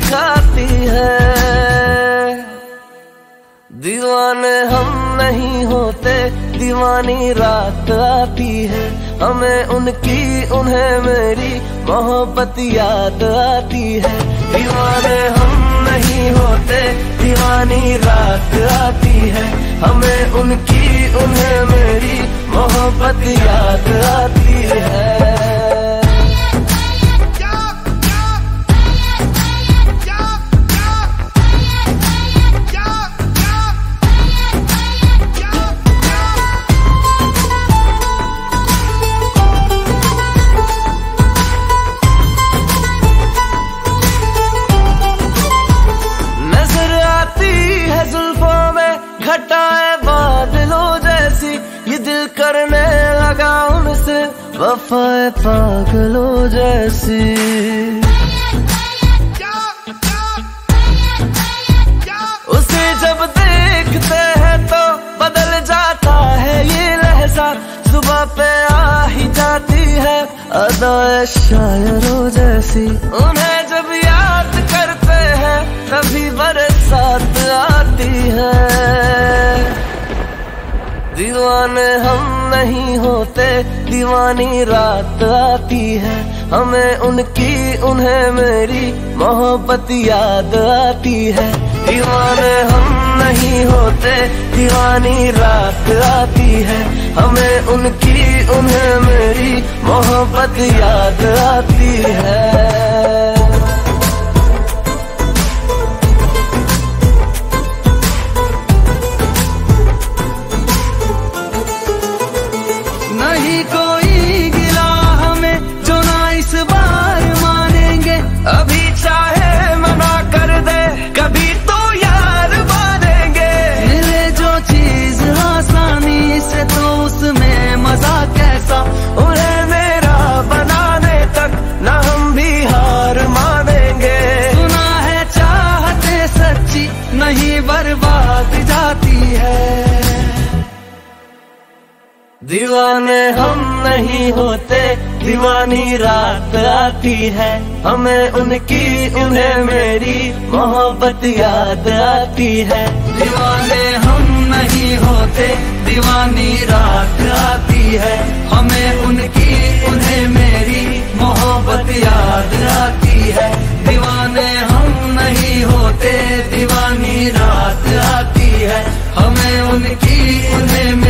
दिखाती है। दीवाने हम नहीं होते, दीवानी रात आती है। हमें उनकी, उन्हें मेरी मोहब्बत याद आती है। दीवाने हम नहीं होते, दीवानी रात आती है। हमें उनकी, उन्हें घटाए बादलों जैसी। ये दिल करने लगा उनसे। वफाए पागलों जैसी। उसे जब देखते हैं तो बदल जाता है ये लहजा। सुबह पे आ ही जाती है अदाए शायरों जैसी। उन्हें जब याद दीवाने हम नहीं होते, दीवानी रात आती है। हमें उनकी, उन्हें मेरी मोहब्बत याद आती है। दीवाने हम नहीं होते, दीवानी रात आती है। हमें उनकी, उन्हें मेरी मोहब्बत याद आती कोई गिला हमें जो ना इस बार मानेंगे। अभी चाहे मना कर दे, कभी तो यार मानेंगे जो चीज़ आसानी से तो उसमें दीवाने हम नहीं होते, दीवानी रात आती है। हमें उनकी, उन्हें मेरी मोहब्बत याद आती है। दीवाने हम नहीं होते, दीवानी रात आती है। हमें उनकी, उन्हें मेरी मोहब्बत याद आती है। दीवाने हम नहीं होते, दीवानी रात आती है। हमें उनकी, उन्हें